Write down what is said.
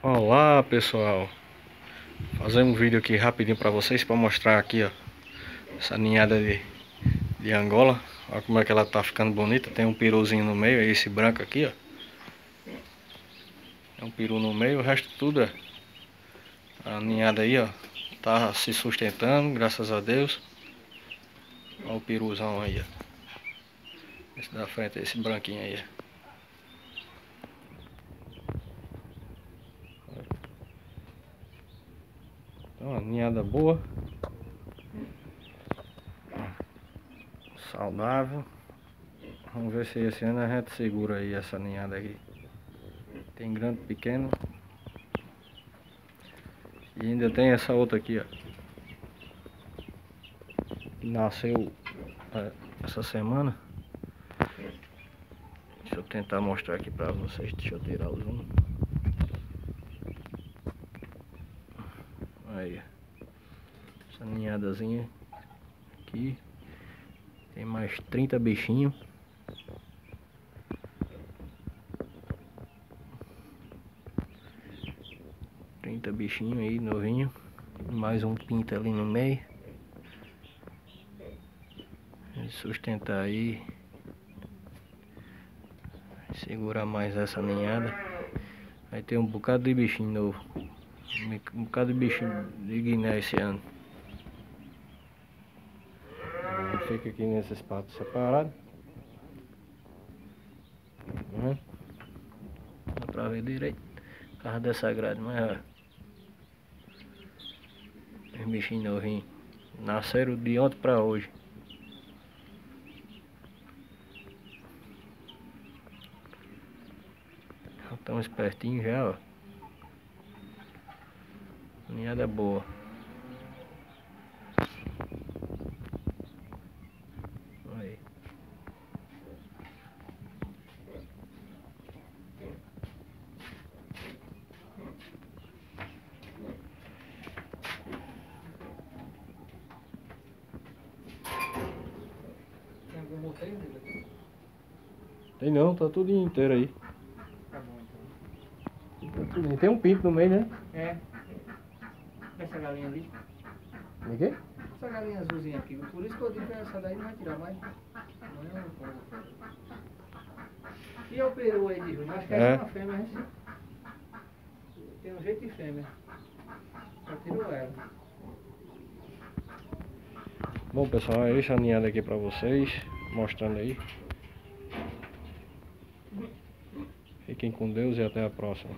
Olá pessoal, fazer um vídeo aqui rapidinho para vocês para mostrar aqui ó essa ninhada de, de Angola, olha como é que ela tá ficando bonita, tem um peruzinho no meio, é esse branco aqui ó, é um peru no meio, o resto tudo é a ninhada aí ó, tá se sustentando, graças a Deus, olha o peruzão aí ó, esse da frente, esse branquinho aí ó. Então, uma ninhada boa. Saudável. Vamos ver se esse ano a gente segura aí essa ninhada aqui. Tem grande, pequeno. E ainda tem essa outra aqui, ó. Nasceu é, essa semana. Deixa eu tentar mostrar aqui pra vocês. Deixa eu tirar o zoom. Aí. Essa ninhadazinha aqui. Tem mais 30 bichinhos. Trinta bichinhos aí, novinho. Mais um pinto ali no meio. Sustentar aí. Segurar mais essa ninhada. Aí tem um bocado de bichinho novo. Um bocado de bicho de Guiné esse ano. Ele fica aqui nesses patos separados. Uhum. Dá pra ver direito. Carro dessa grade, mas ó. Os bichinhos novinhos. Nasceram de ontem pra hoje. Estão espertinhos já, ó. Ninhada boa. Aí. Tem algum moteiro dele? Tem não, tá tudo inteiro aí. Tá bom então. Tá Tem um pinto no meio, né? É. Essa galinha ali. De quê? Essa galinha azulzinha aqui. Por isso que eu digo que essa daí não vai tirar mais. E é o peru aí de junho? Acho que É. é uma fêmea, né? Tem um jeito de fêmea. Só tirou ela. Bom pessoal, é isso a ninhada aqui pra vocês. Mostrando aí. Fiquem com Deus e até a próxima.